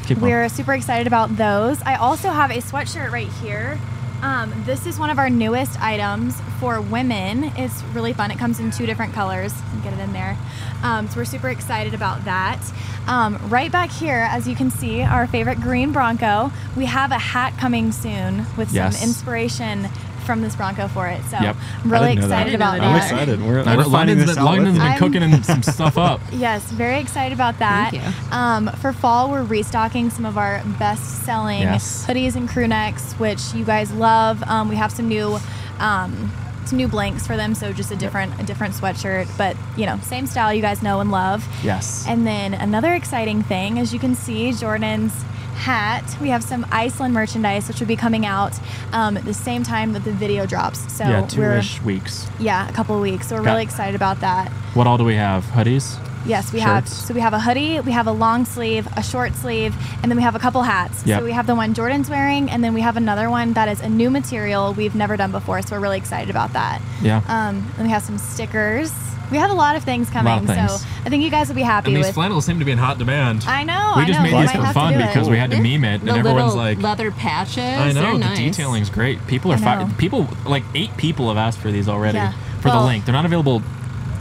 Keep. We're super excited about those. I also have a sweatshirt right here. Um, this is one of our newest items for women. It's really fun. It comes in two different colors. Get it in there. Um, so we're super excited about that. Um, right back here, as you can see, our favorite green Bronco. We have a hat coming soon with Yes. some inspiration from this Bronco for it. So Yep. I'm really didn't that. excited about I'm that. I'm excited. We're, we're finding this been, out with London's been I'm- cooking some (laughs) stuff up. Yes, very excited about that. Thank you. Um, for fall, we're restocking some of our best-selling Yes. hoodies and crew necks, which you guys love. Um, we have some new, um, some new blanks for them, so just a different, a different sweatshirt, but you know, same style you guys know and love. Yes. And then another exciting thing, as you can see, Jordan's hat. We have some Iceland merchandise, which will be coming out um, at the same time that the video drops. So yeah, we're two-ish weeks. yeah, a couple of weeks. So we're Okay. really excited about that. What all do we have? Hoodies? Yes, we have. So we have a hoodie, we have a long sleeve, a short sleeve, and then we have a couple hats. Yep. So we have the one Jordan's wearing, and then we have another one that is a new material we've never done before. So we're really excited about that. Yeah. Um, and we have some stickers. We have a lot of things coming. of things. So I think you guys will be happy and these with. flannels seem to be in hot demand. I know. we I just know. made we these for fun because it. we had to meme it, the and everyone's like, leather patches. I know they're the nice. detailing's great. People are fi- people like eight people have asked for these already Yeah. for the link. They're not available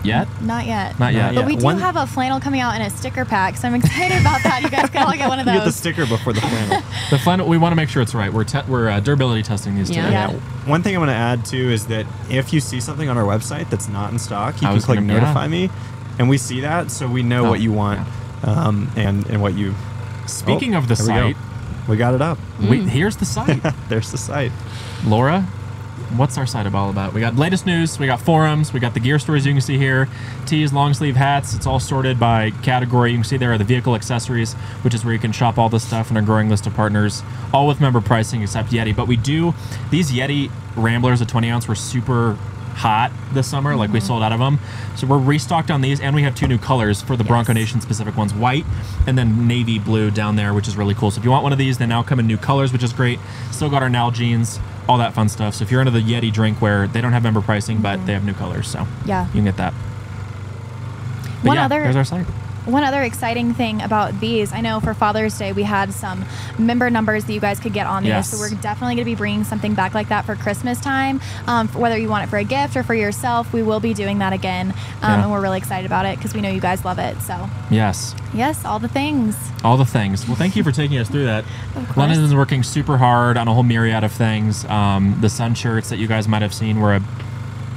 yet. Not yet. Not yet. But we do One- have a flannel coming out in a sticker pack, so I'm excited about that. You guys can all get one of You (laughs) get the sticker before the flannel. The flannel. We want to make sure it's right. We're te- we're uh, durability testing these Yeah. today. Yeah. One thing I'm going to add too is that if you see something on our website that's not in stock, you I can was click gonna- notify yeah. me, and we see that, so we know Oh, what you want, um, and and what you. Speaking Oh, of the there we go. site, we got it up. we, here's the site. (laughs) There's the site. Laura, what's our site all about? We got latest news, we got forums, we got the gear stories you can see here, tees, long sleeve hats. It's all sorted by category. You can see there are the vehicle accessories, which is where you can shop all this stuff in a growing list of partners, all with member pricing except Yeti. But we do these Yeti Ramblers, the 20 ounce, were super hot this summer. Like we mm-hmm. sold out of them, so we're restocked on these, and we have two new colors for the Bronco Nation specific ones: white and then navy blue down there, which is really cool. So if you want one of these, they now come in new colors, which is great. Still got our Nalgene's, all that fun stuff. So if you're into the Yeti drink, where they don't have member pricing, but mm-hmm. they have new colors, so Yeah. you can get that. But One yeah, other- there's our site. One other exciting thing about these, I know for Father's Day we had some member numbers that you guys could get on these. Yes. So we're definitely going to be bringing something back like that for Christmas time. Um, whether you want it for a gift or for yourself, we will be doing that again, um, Yeah. and we're really excited about it because we know you guys love it. So Yes. yes, all the things. All the things. Well, thank you for taking us through that. (laughs) Of. London is working super hard on a whole myriad of things. Um, the sun shirts that you guys might have seen were a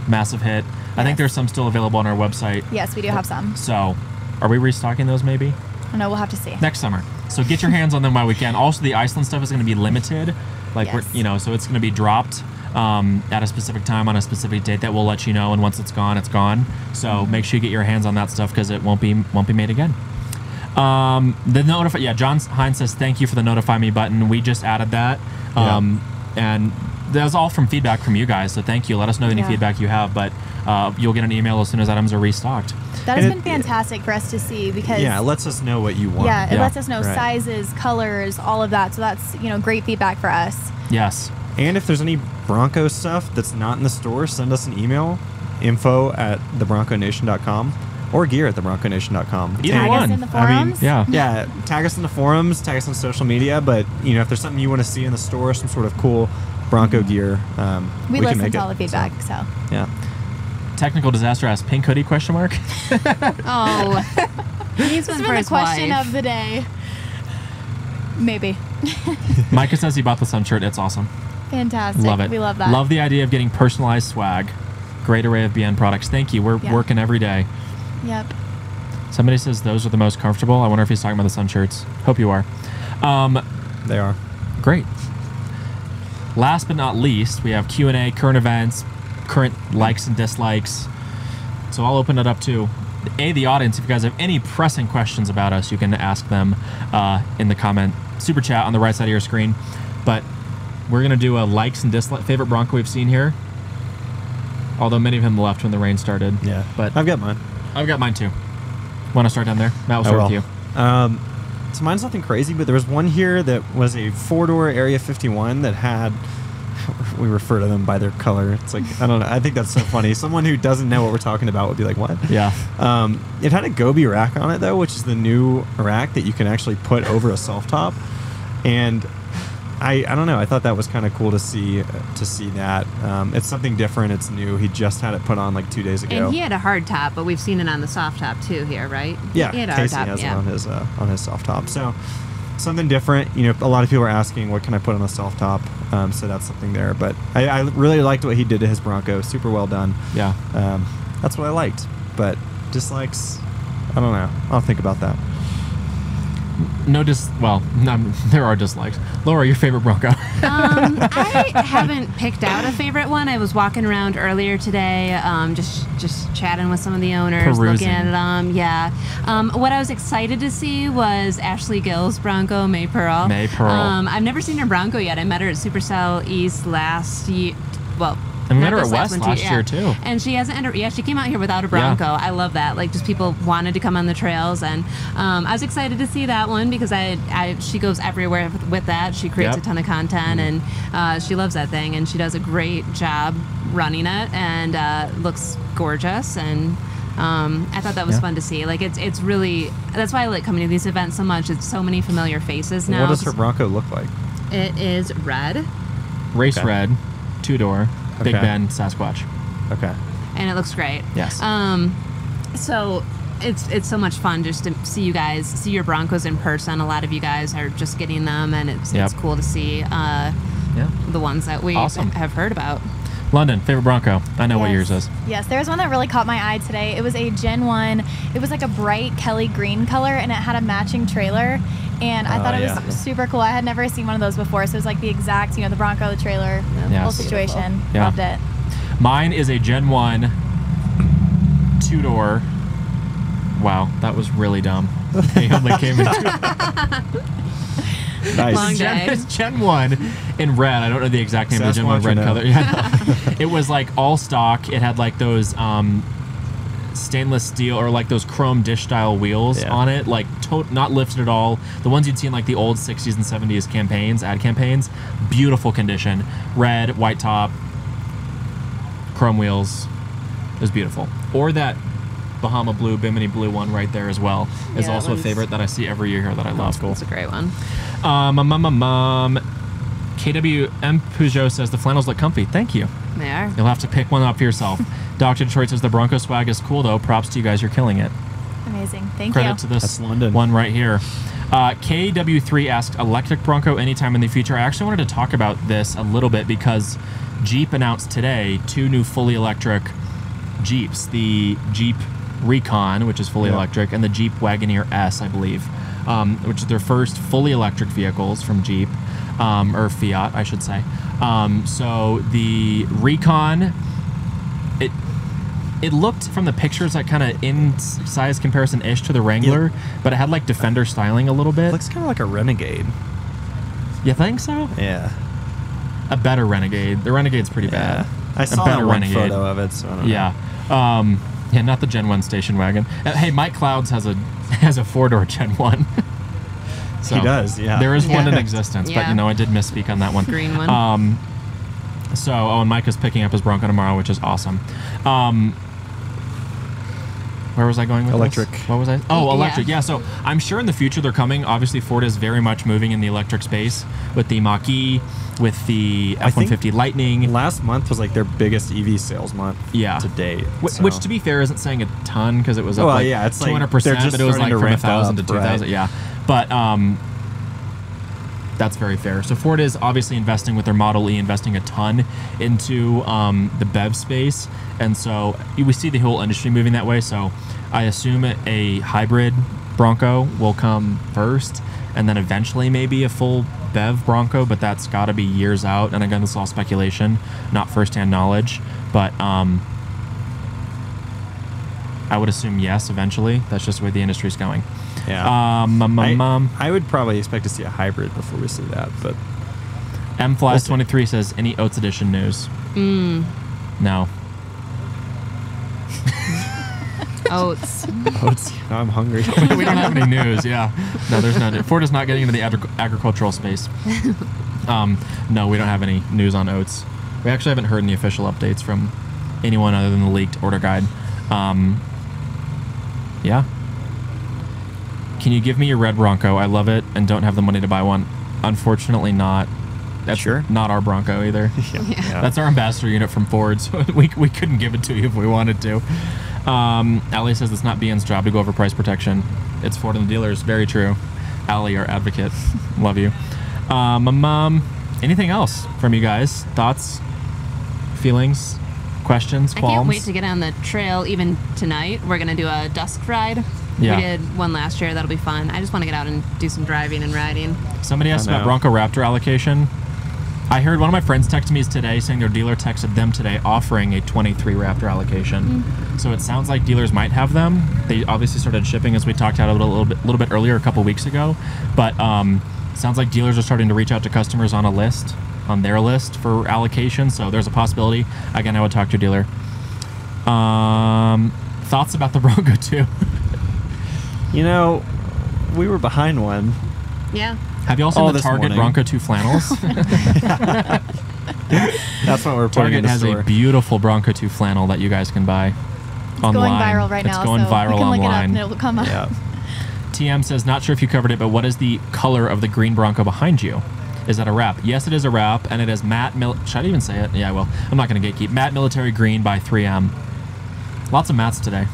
massive hit. I think there's some still available on our website. Yes, we do have some. So, are we restocking those maybe No, we'll have to see. next summer? So get your hands on them while we can. Also, the Iceland stuff is going to be limited, like Yes. we're you know, so it's going to be dropped um, at a specific time on a specific date that we'll let you know. And once it's gone, it's gone. So Mm-hmm. make sure you get your hands on that stuff because it won't be won't be made again. Um, the notify, yeah, John Hines says thank you for the notify me button. We just added that, um, and that was all from feedback from you guys. So thank you. Let us know any Yeah. feedback you have, but uh, you'll get an email as soon as items are restocked. That has And been it- fantastic for us to see because Yeah, it lets us know what you want. yeah, it Yeah. lets us know Right. sizes, colors, all of that. So that's you know great feedback for us. Yes. And if there's any Bronco stuff that's not in the store, send us an email, info at thebronconation.com or gear at thebronconation.com. Either Tag one. us in the I mean. Yeah. Yeah, tag us in the forums, tag us on social media, but you know, if there's something you want to see in the store, some sort of cool Bronco gear, um, we, can listen make to it. all the feedback. So, So, yeah. Technical disaster asks pink hoodie question mark. (laughs) Oh, he needs this one has for been the question wife. of the day. Maybe. (laughs) Micah says he bought the sun shirt. It's awesome. Fantastic. Love it. We love that. Love the idea of getting personalized swag. Great array of BN products. Thank you. We're Yeah. working every day. Yep. Somebody says those are the most comfortable. I wonder if he's talking about the sun shirts. Hope you are. Um, They are. great. Last but not least, we have Q and A, current events, current likes and dislikes. So I'll open it up to a the audience. If you guys have any pressing questions about us, you can ask them uh, in the comment super chat on the right side of your screen. But we're gonna do a likes and dislikes favorite Bronco we've seen here. Although many of them left when the rain started. Yeah. But I've got mine. I've got mine too. Want to start down there? Matt, we'll start with you. Um, so mine's nothing crazy, but there was one here that was a four door Area 51 that had. (laughs) We refer to them by their color. It's like I don't know. I think that's so funny. Someone who doesn't know what we're talking about would be like, "What?" Yeah. Um, it had a Gobi rack on it though, which is the new rack that you can actually put over a soft top. And I, I don't know. I thought that was kind of cool to see to see that. Um, it's something different. It's new. He just had it put on like two days ago. And he had a hard top, but we've seen it on the soft top too here, right? Yeah, he had a hard Casey top. has yeah. it on his uh, on his soft top. So something different. You know, a lot of people are asking, what can I put on a soft top? Um, so that's something there. But I, I really liked what he did to his Bronco. Super well done. Yeah. Um, that's what I liked. But dislikes, I don't know. I'll think about that. No dis. Well, none, (laughs) there are dislikes. Laura, your favorite Bronco? (laughs) Um, I haven't picked out a favorite one. I was walking around earlier today, um, just just chatting with some of the owners, Perusing. looking at them. Yeah. Um, what I was excited to see was Ashley Gill's Bronco, May Pearl. May Pearl. Um, I've never seen her Bronco yet. I met her at SuperCel East last year. Well. And we met her at West one, last year, too. And she hasn't entered. Yeah, she came out here without a Bronco. I love that. Like, just people wanted to come on the trails, and um, I was excited to see that one because I, I she goes everywhere with, with that. She creates Yep. a ton of content, and uh, she loves that thing, and she does a great job running it, and uh, looks gorgeous, and. Um, I thought that was Yeah. fun to see. Like it's it's really that's why I like coming to these events so much. It's so many familiar faces now. what does her Bronco look like? It is red, Race Okay. red, two door, Big Okay. Ben, Sasquatch. Okay. and it looks great. Yes. Um, so it's it's so much fun just to see you guys see your Broncos in person. A lot of you guys are just getting them, and it's Yep. it's cool to see uh, Yeah. the ones that we Awesome. have heard about. London, favorite Bronco. I know what Yes. yours is. Yes, there was one that really caught my eye today. It was a Gen 1. It was like a bright Kelly green color and it had a matching trailer. And I Oh, thought it yeah. was super cool. I had never seen one of those before. So it was like the exact, you know, the Bronco, the trailer, the Yes. whole situation. Yeah. Loved it. Mine is a Gen 1 two door. Wow, that was really dumb. (laughs) They only came in two. Nice. Long Gen, day. it's (laughs) Gen 1 in red. I don't know the exact name of the Gen 1 red color. Yeah, (laughs) no. it was like all stock. It had like those um, stainless steel or like those chrome dish style wheels Yeah. on it, like to- not lifted at all. The ones you'd see in like the old 60s and 70s campaigns, ad campaigns. Beautiful condition. Red, white top, chrome wheels. It was beautiful. Or that Bahama blue, Bimini blue one right there as well is Yeah, also a favorite that I see every year here that I love. It's a great one. Um, um, um, um, um, KWM Peugeot says the flannels look comfy. Thank you. They are. You'll have to pick one up for yourself. (laughs) Dr. Detroit says the Bronco swag is cool though. Props to you guys. You're killing it. Amazing. Thank you. Credit you. to this That's London. one right here. Uh, KW3 asked electric Bronco anytime in the future. I actually wanted to talk about this a little bit because Jeep announced today two new fully electric Jeeps the Jeep Recon, which is fully Yeah. electric, and the Jeep Wagoneer S, I believe, um, which is their first fully electric vehicles from Jeep, um, or Fiat, I should say. Um, so the Recon, it it looked from the pictures like kind of in size comparison ish to the Wrangler, but it had like Defender styling a little bit. looks kind of like a Renegade. you think so? Yeah. A better Renegade. The Renegade's pretty bad. Yeah. I A saw better that one Renegade. photo of it. So I don't know. Yeah. Um, yeah, not the Gen 1 station wagon. Uh, hey, Mike Clouds has a (laughs) has a four door Gen 1. (laughs) so He does, yeah. There is one in Yeah. existence, but you know, I did misspeak on that one. Green one. Um, so, oh, and Mike is picking up his Bronco tomorrow, which is awesome. Um, where was I going with Electric. This? What was I? Oh, electric. Yeah. So I'm sure in the future they're coming. Obviously, Ford is very much moving in the electric space with the Mach-E, with the F-150 Lightning. Last month was like their biggest EV sales month Yeah. to date. Wh- so- Which, to be fair, isn't saying a ton because it was up Well, like yeah, it's like 200%, they're just but it was like starting from ramp 1,000 to 2,000. right. Yeah. But um, that's very fair. So Ford is obviously investing with their Model E, investing a ton into um, the BEV space. And so we see the whole industry moving that way. So I assume a hybrid Bronco will come first and then eventually maybe a full BEV Bronco, but that's got to be years out. And again, this is all speculation, not firsthand knowledge. But um, I would assume yes, eventually. That's just the way the industry's going. Yeah. Um, um, I, um, I would probably expect to see a hybrid before we see that, but M Flies We'll see. 23 says, any Oats Edition news? Mm. No. (laughs) Oats. (laughs) Oats. it's, I'm hungry. (laughs) we don't have any news, yeah. No, there's none. Ford is not getting into the agri- agricultural space. Um, no, we don't have any news on oats. We actually haven't heard any official updates from anyone other than the leaked order guide. Um, yeah. Can you give me your red Bronco? I love it and don't have the money to buy one. Unfortunately, not. That's Sure. not our Bronco either. (laughs) yeah. That's our ambassador unit from Ford, so (laughs) we, we couldn't give it to you if we wanted to. Um, Allie says it's not BN's job to go over price protection. It's Ford and the dealers. Very true. Allie, our advocate. (laughs) Love you. Um, um, um, anything else from you guys? Thoughts, feelings, questions, I can't wait to get on the trail even tonight. We're gonna do a dusk ride. Yeah. We did one last year. That'll be fun. I just want to get out and do some driving and riding. Somebody asked about. Bronco Raptor allocation. I heard one of my friends text me today saying their dealer texted them today offering a 23 Raptor allocation. So it sounds like dealers might have them. They obviously started shipping as we talked about a little, little bit, little bit earlier, a couple weeks ago. But um, sounds like dealers are starting to reach out to customers on a list, on their list for allocation. So there's a possibility. Again, I would talk to a dealer. Um, thoughts about the (laughs) Bronco 2? You know, we were behind one. Yeah. Have you all seen Oh, the this Target morning. Bronco 2 flannels? (laughs) That's what we're putting Target in the has store. a beautiful Bronco 2 flannel that you guys can buy It's online. going viral right it's now. going so viral you can look it up and it'll come up. yeah. TM says, not sure if you covered it, but what is the color of the green Bronco behind you? Is that a wrap? Yes, it is a wrap, and it is matte. Mil- Should I even say it? Yeah, I will. I'm not going to gatekeep. Matte military green by 3M. Lots of mats today.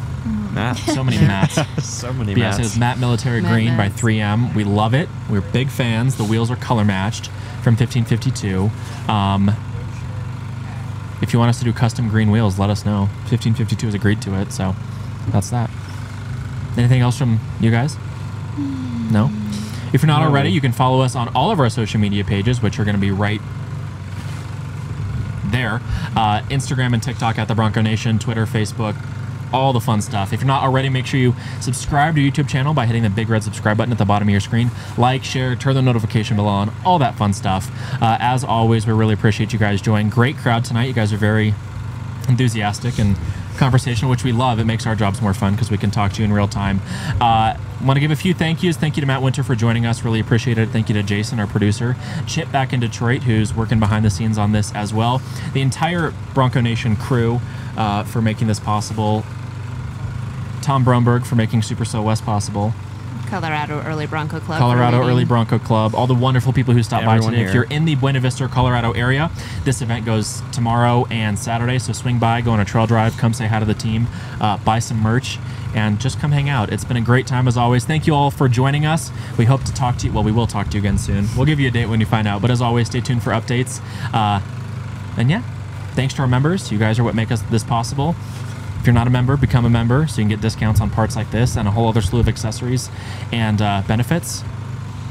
Matt. (laughs) So many mats. (laughs) so many But yes, it mats. is matte military Matte green by 3M. We love it. We're big fans. The wheels are color matched from 1552. Um, if you want us to do custom green wheels, let us know. 1552 has agreed to it, so that's that. Anything else from you guys? No? If you're not No. already, you can follow us on all of our social media pages, which are going to be right there uh, Instagram and TikTok at the Bronco Nation, Twitter, Facebook, all the fun stuff. If you're not already, make sure you subscribe to our YouTube channel by hitting the big red subscribe button at the bottom of your screen. Like, share, turn the notification bell on, all that fun stuff. Uh, as always, we really appreciate you guys joining. Great crowd tonight. You guys are very enthusiastic and conversational, which we love. It makes our jobs more fun because we can talk to you in real time. Uh, Want to give a few thank yous. Thank you to Matt Winter for joining us. Really appreciate it. Thank you to Jason, our producer. Chip back in Detroit, who's working behind the scenes on this as well. The entire Bronco Nation crew uh, for making this possible. Tom Bromberg for making SuperCel West possible. Colorado Early Bronco Club. Colorado. Early Bronco Club, all the wonderful people who stopped by Everyone today. If you're in the Buena Vista, Colorado area, this event goes tomorrow and Saturday. So swing by, go on a trail drive, come say hi to the team, uh, buy some merch, and just come hang out. It's been a great time as always. Thank you all for joining us. We hope to talk to you. Well, we will talk to you again soon. We'll give you a date when you find out. But as always, stay tuned for updates. Uh, and yeah, thanks to our members. You guys are what make us this possible. If you're not a member, become a member so you can get discounts on parts like this and a whole other slew of accessories and uh, benefits.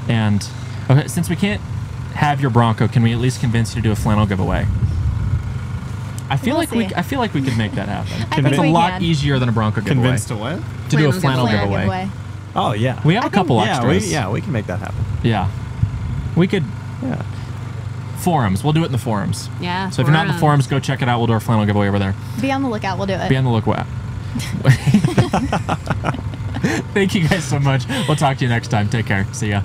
And okay, since we can't have your Bronco, can we at least convince you to do a flannel giveaway? I feel We'll like we see. I feel like we could make that happen. (laughs) I think It's a we lot can. easier than a Bronco giveaway. Convinced to what? to do a Flannel flannel giveaway. giveaway. Oh yeah. We have a I think- couple yeah, we, extras. yeah, we can make that happen. Yeah. We could Yeah. Forums. We'll do it in the forums. Yeah. So if you're not in the forums. forums, go check it out. We'll do our flannel giveaway over there. Be on the lookout. We'll do it. Be on the lookout. (laughs) (laughs) Thank you guys so much. We'll talk to you next time. Take care. See ya.